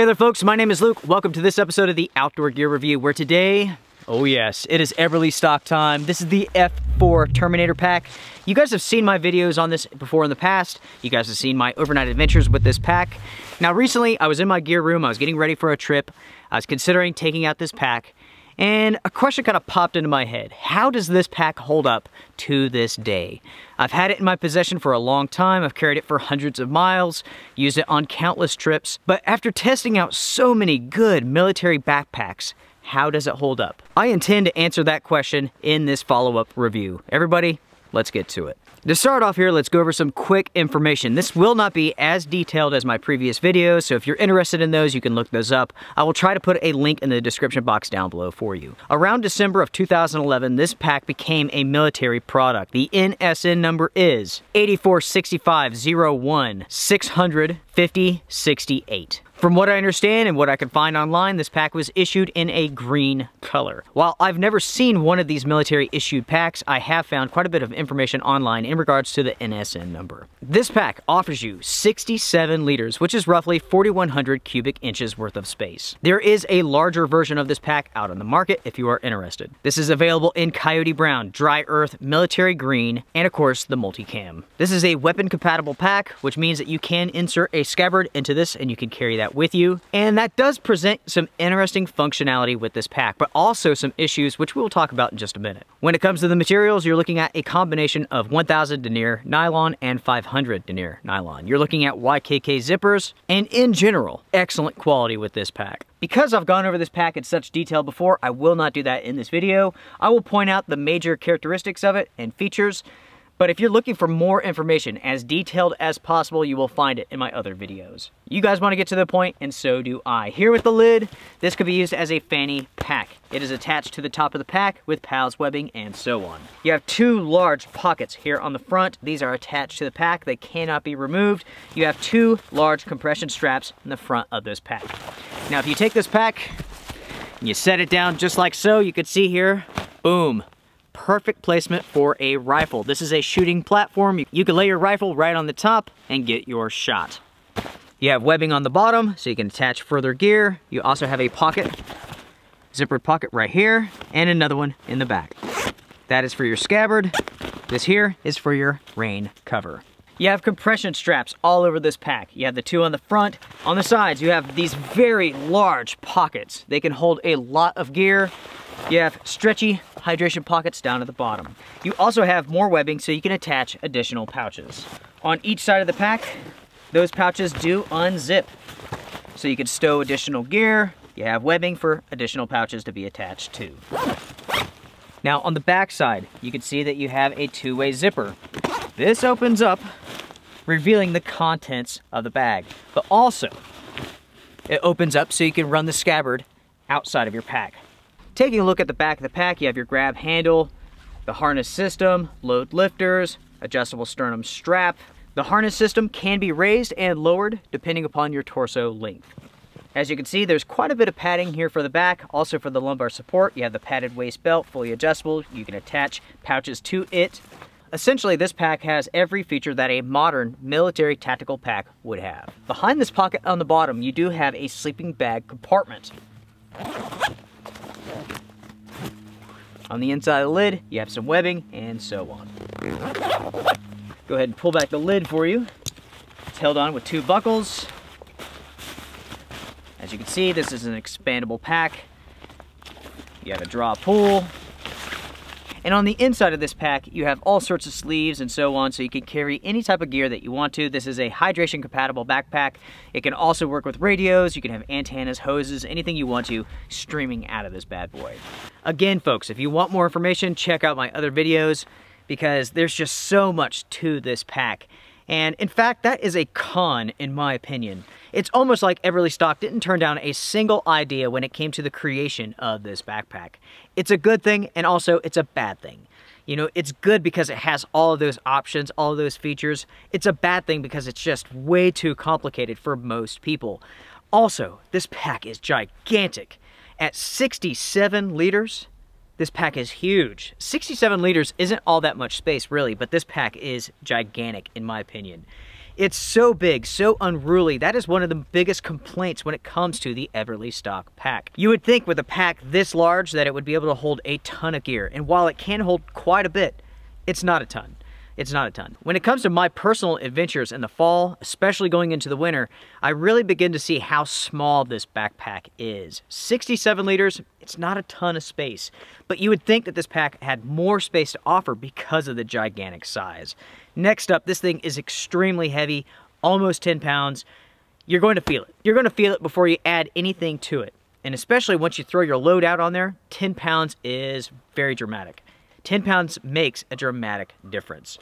Hey there folks, my name is Luke. Welcome to this episode of the Outdoor Gear Review where today, oh yes, it is Eberlestock time. This is the F4 Terminator pack. You guys have seen my videos on this before in the past. You guys have seen my overnight adventures with this pack. Now recently I was in my gear room, I was getting ready for a trip. I was considering taking out this pack and a question kind of popped into my head. How does this pack hold up to this day? I've had it in my possession for a long time. I've carried it for hundreds of miles, used it on countless trips. But after testing out so many good military backpacks, how does it hold up? I intend to answer that question in this follow-up review. Everybody, let's get to it. To start off here, let's go over some quick information. This will not be as detailed as my previous videos, so if you're interested in those, you can look those up. I will try to put a link in the description box down below for you. Around December of 2011, this pack became a military product. The NSN number is 846501 65068. From what I understand and what I could find online, this pack was issued in a green color. While I've never seen one of these military issued packs, I have found quite a bit of information online in regards to the NSN number. This pack offers you 67 liters, which is roughly 4,100 cubic inches worth of space. There is a larger version of this pack out on the market if you are interested. This is available in Coyote Brown, Dry Earth, Military Green, and of course the Multicam. This is a weapon compatible pack, which means that you can insert a scabbard into this and you can carry that with you. And that does present some interesting functionality with this pack, but also some issues which we'll talk about in just a minute. When it comes to the materials, you're looking at a combination of 1000 denier nylon and 500 denier nylon. You're looking at YKK zippers, and in general, excellent quality with this pack. Because I've gone over this pack in such detail before, I will not do that in this video. I will point out the major characteristics of it and features, but if you're looking for more information as detailed as possible, you will find it in my other videos. You guys want to get to the point, and so do I. Here with the lid, this could be used as a fanny pack. It is attached to the top of the pack with PALS webbing and so on. You have two large pockets here on the front. These are attached to the pack. They cannot be removed. You have two large compression straps in the front of this pack. Now, if you take this pack, and you set it down just like so, you can see here, boom, perfect placement for a rifle. This is a shooting platform. You can lay your rifle right on the top and get your shot. You have webbing on the bottom so you can attach further gear. You also have a pocket, zippered pocket right here, and another one in the back. That is for your scabbard. This here is for your rain cover. You have compression straps all over this pack. You have the two on the front. On the sides, you have these very large pockets. They can hold a lot of gear you have stretchy hydration pockets down at the bottom. You also have more webbing so you can attach additional pouches. On each side of the pack, those pouches do unzip. So you can stow additional gear. You have webbing for additional pouches to be attached to. Now on the back side, you can see that you have a two-way zipper. This opens up, revealing the contents of the bag. But also, it opens up so you can run the scabbard outside of your pack. Taking a look at the back of the pack, you have your grab handle, the harness system, load lifters, adjustable sternum strap. The harness system can be raised and lowered depending upon your torso length. As you can see, there's quite a bit of padding here for the back. Also for the lumbar support, you have the padded waist belt, fully adjustable. You can attach pouches to it. Essentially, this pack has every feature that a modern military tactical pack would have. Behind this pocket on the bottom, you do have a sleeping bag compartment. On the inside of the lid, you have some webbing and so on. Go ahead and pull back the lid for you. It's held on with two buckles. As you can see, this is an expandable pack. You have a draw pull, and on the inside of this pack, you have all sorts of sleeves and so on, so you can carry any type of gear that you want to. This is a hydration compatible backpack. It can also work with radios, you can have antennas, hoses, anything you want to streaming out of this bad boy. Again, folks, if you want more information, check out my other videos because there's just so much to this pack. And in fact, that is a con in my opinion. It's almost like Eberlestock didn't turn down a single idea when it came to the creation of this backpack. It's a good thing and also it's a bad thing. You know, it's good because it has all of those options, all of those features. It's a bad thing because it's just way too complicated for most people. Also, this pack is gigantic. At 67 liters, this pack is huge. 67 liters isn't all that much space really, but this pack is gigantic in my opinion. It's so big, so unruly. That is one of the biggest complaints when it comes to the Eberlestock pack. You would think with a pack this large that it would be able to hold a ton of gear. And while it can hold quite a bit, it's not a ton it's not a ton. When it comes to my personal adventures in the fall, especially going into the winter, I really begin to see how small this backpack is. 67 liters, it's not a ton of space, but you would think that this pack had more space to offer because of the gigantic size. Next up, this thing is extremely heavy, almost 10 pounds. You're going to feel it. You're going to feel it before you add anything to it. And especially once you throw your load out on there, 10 pounds is very dramatic. 10 pounds makes a dramatic difference.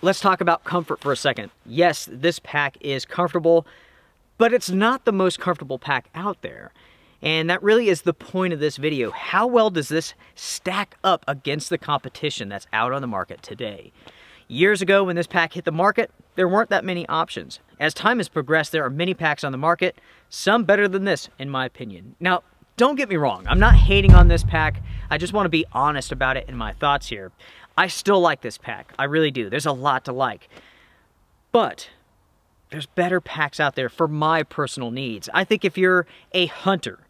Let's talk about comfort for a second. Yes, this pack is comfortable, but it's not the most comfortable pack out there. And that really is the point of this video. How well does this stack up against the competition that's out on the market today? Years ago when this pack hit the market, there weren't that many options. As time has progressed, there are many packs on the market, some better than this, in my opinion. Now, don't get me wrong, I'm not hating on this pack. I just want to be honest about it in my thoughts here. I still like this pack. I really do. There's a lot to like. But there's better packs out there for my personal needs. I think if you're a hunter,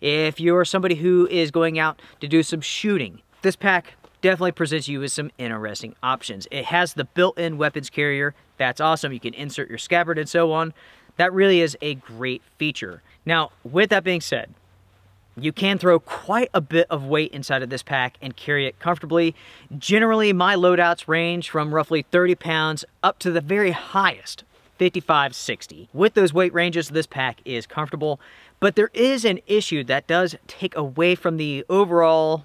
if you're somebody who is going out to do some shooting, this pack definitely presents you with some interesting options. It has the built-in weapons carrier. That's awesome. You can insert your scabbard and so on. That really is a great feature. Now, with that being said, you can throw quite a bit of weight inside of this pack and carry it comfortably. Generally, my loadouts range from roughly 30 pounds up to the very highest, 55, 60. With those weight ranges, this pack is comfortable, but there is an issue that does take away from the overall,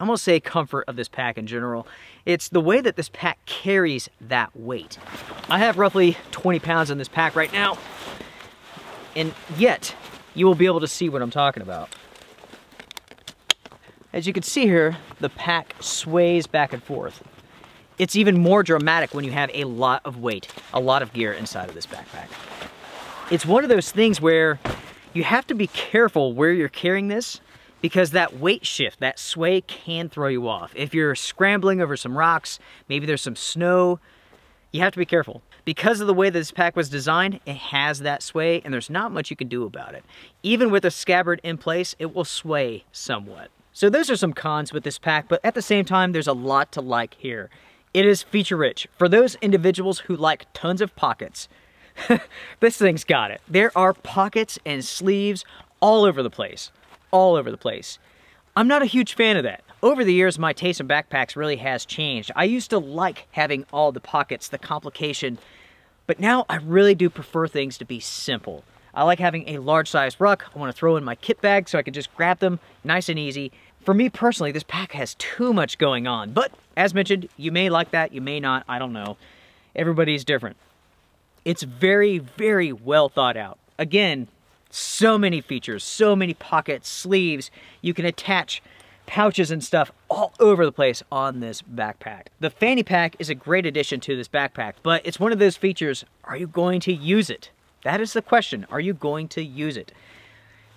I'm gonna say comfort of this pack in general. It's the way that this pack carries that weight. I have roughly 20 pounds in this pack right now, and yet you will be able to see what I'm talking about. As you can see here, the pack sways back and forth. It's even more dramatic when you have a lot of weight, a lot of gear inside of this backpack. It's one of those things where you have to be careful where you're carrying this because that weight shift, that sway can throw you off. If you're scrambling over some rocks, maybe there's some snow, you have to be careful. Because of the way this pack was designed, it has that sway and there's not much you can do about it. Even with a scabbard in place, it will sway somewhat. So those are some cons with this pack, but at the same time, there's a lot to like here. It is feature rich. For those individuals who like tons of pockets, this thing's got it. There are pockets and sleeves all over the place. All over the place. I'm not a huge fan of that. Over the years, my taste in backpacks really has changed. I used to like having all the pockets, the complication, but now I really do prefer things to be simple. I like having a large size ruck. I want to throw in my kit bag so I can just grab them nice and easy for me personally, this pack has too much going on. But as mentioned, you may like that, you may not, I don't know. Everybody's different. It's very, very well thought out. Again, so many features, so many pockets, sleeves. You can attach pouches and stuff all over the place on this backpack. The fanny pack is a great addition to this backpack, but it's one of those features, are you going to use it? That is the question, are you going to use it?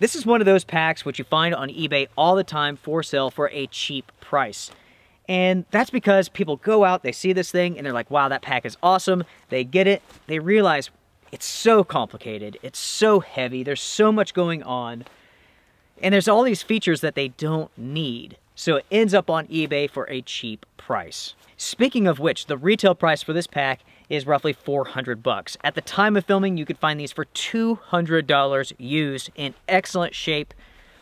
This is one of those packs which you find on eBay all the time for sale for a cheap price. And that's because people go out, they see this thing, and they're like, wow, that pack is awesome. They get it, they realize it's so complicated, it's so heavy, there's so much going on, and there's all these features that they don't need. So it ends up on eBay for a cheap price. Speaking of which, the retail price for this pack is roughly 400 bucks. At the time of filming, you could find these for $200 used in excellent shape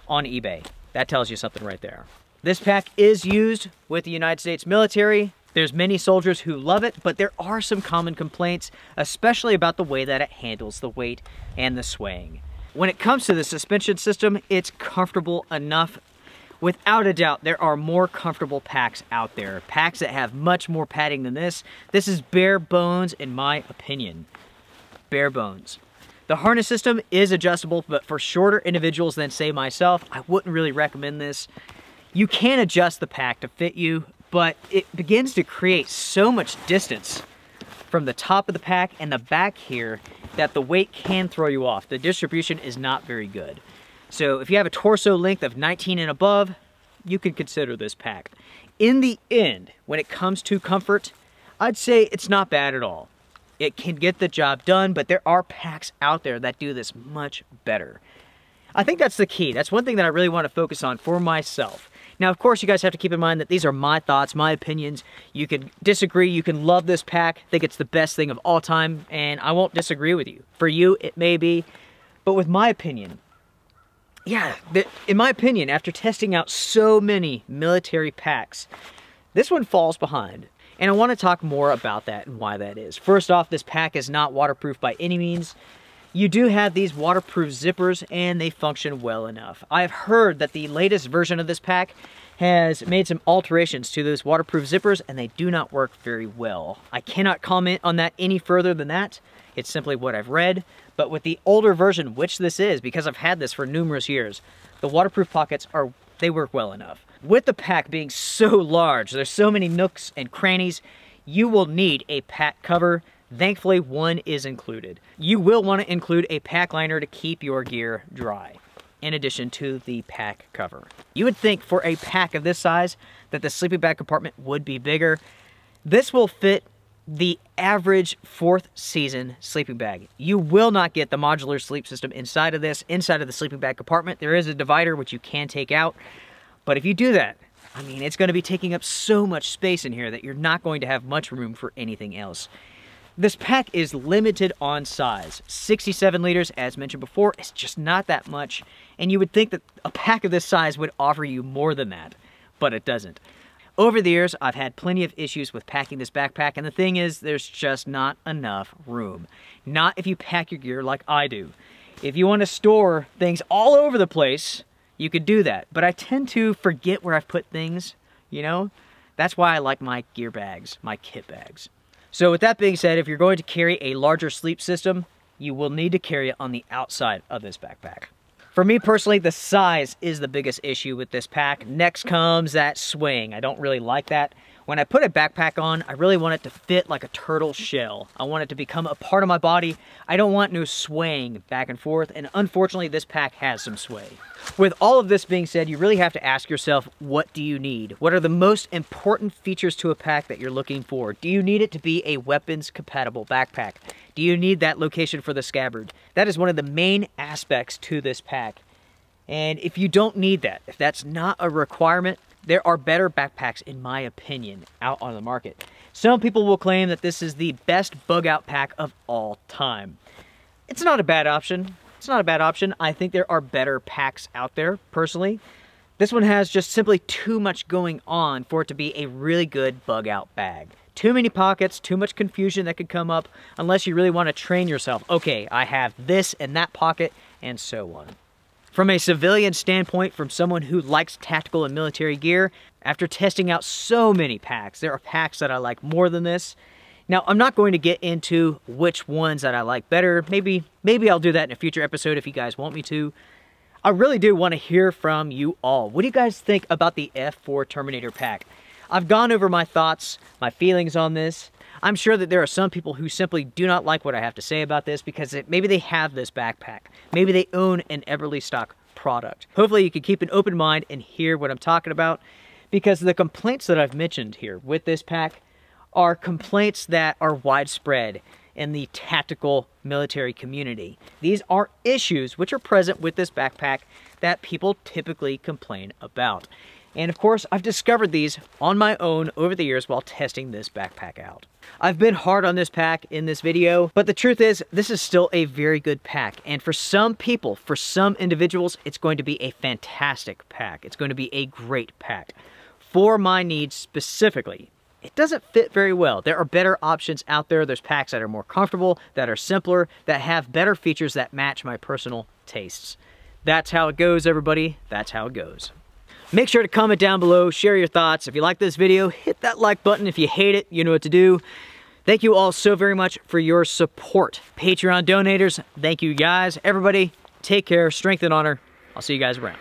on eBay. That tells you something right there. This pack is used with the United States military. There's many soldiers who love it, but there are some common complaints, especially about the way that it handles the weight and the swaying. When it comes to the suspension system, it's comfortable enough Without a doubt, there are more comfortable packs out there. Packs that have much more padding than this. This is bare bones in my opinion. Bare bones. The harness system is adjustable, but for shorter individuals than say myself, I wouldn't really recommend this. You can adjust the pack to fit you, but it begins to create so much distance from the top of the pack and the back here that the weight can throw you off. The distribution is not very good. So if you have a torso length of 19 and above, you can consider this pack. In the end, when it comes to comfort, I'd say it's not bad at all. It can get the job done, but there are packs out there that do this much better. I think that's the key. That's one thing that I really want to focus on for myself. Now, of course, you guys have to keep in mind that these are my thoughts, my opinions. You can disagree, you can love this pack, think it's the best thing of all time, and I won't disagree with you. For you, it may be, but with my opinion, yeah, in my opinion, after testing out so many military packs, this one falls behind. And I want to talk more about that and why that is. First off, this pack is not waterproof by any means. You do have these waterproof zippers and they function well enough. I've heard that the latest version of this pack has made some alterations to those waterproof zippers and they do not work very well. I cannot comment on that any further than that. It's simply what I've read. But with the older version, which this is, because I've had this for numerous years, the waterproof pockets are, they work well enough. With the pack being so large, there's so many nooks and crannies, you will need a pack cover Thankfully, one is included. You will want to include a pack liner to keep your gear dry, in addition to the pack cover. You would think for a pack of this size that the sleeping bag compartment would be bigger. This will fit the average fourth season sleeping bag. You will not get the modular sleep system inside of this, inside of the sleeping bag compartment. There is a divider which you can take out, but if you do that, I mean, it's going to be taking up so much space in here that you're not going to have much room for anything else. This pack is limited on size. 67 liters, as mentioned before, is just not that much. And you would think that a pack of this size would offer you more than that, but it doesn't. Over the years, I've had plenty of issues with packing this backpack, and the thing is, there's just not enough room. Not if you pack your gear like I do. If you want to store things all over the place, you could do that. But I tend to forget where I've put things, you know? That's why I like my gear bags, my kit bags. So with that being said, if you're going to carry a larger sleep system, you will need to carry it on the outside of this backpack. For me personally, the size is the biggest issue with this pack. Next comes that swing. I don't really like that. When I put a backpack on, I really want it to fit like a turtle shell. I want it to become a part of my body. I don't want no swaying back and forth, and unfortunately this pack has some sway. With all of this being said, you really have to ask yourself, what do you need? What are the most important features to a pack that you're looking for? Do you need it to be a weapons compatible backpack? Do you need that location for the scabbard? That is one of the main aspects to this pack. And if you don't need that, if that's not a requirement, there are better backpacks, in my opinion, out on the market. Some people will claim that this is the best bug out pack of all time. It's not a bad option. It's not a bad option. I think there are better packs out there, personally. This one has just simply too much going on for it to be a really good bug out bag. Too many pockets, too much confusion that could come up unless you really want to train yourself. Okay, I have this and that pocket and so on. From a civilian standpoint, from someone who likes tactical and military gear, after testing out so many packs, there are packs that I like more than this. Now, I'm not going to get into which ones that I like better. Maybe, maybe I'll do that in a future episode if you guys want me to. I really do want to hear from you all. What do you guys think about the F4 Terminator pack? I've gone over my thoughts, my feelings on this. I'm sure that there are some people who simply do not like what I have to say about this because it, maybe they have this backpack. Maybe they own an Eberlestock product. Hopefully you can keep an open mind and hear what I'm talking about because the complaints that I've mentioned here with this pack are complaints that are widespread in the tactical military community. These are issues which are present with this backpack that people typically complain about. And of course, I've discovered these on my own over the years while testing this backpack out. I've been hard on this pack in this video, but the truth is, this is still a very good pack. And for some people, for some individuals, it's going to be a fantastic pack. It's going to be a great pack. For my needs specifically, it doesn't fit very well. There are better options out there. There's packs that are more comfortable, that are simpler, that have better features that match my personal tastes. That's how it goes, everybody. That's how it goes. Make sure to comment down below, share your thoughts. If you like this video, hit that like button. If you hate it, you know what to do. Thank you all so very much for your support. Patreon donators, thank you guys. Everybody, take care, strength and honor. I'll see you guys around.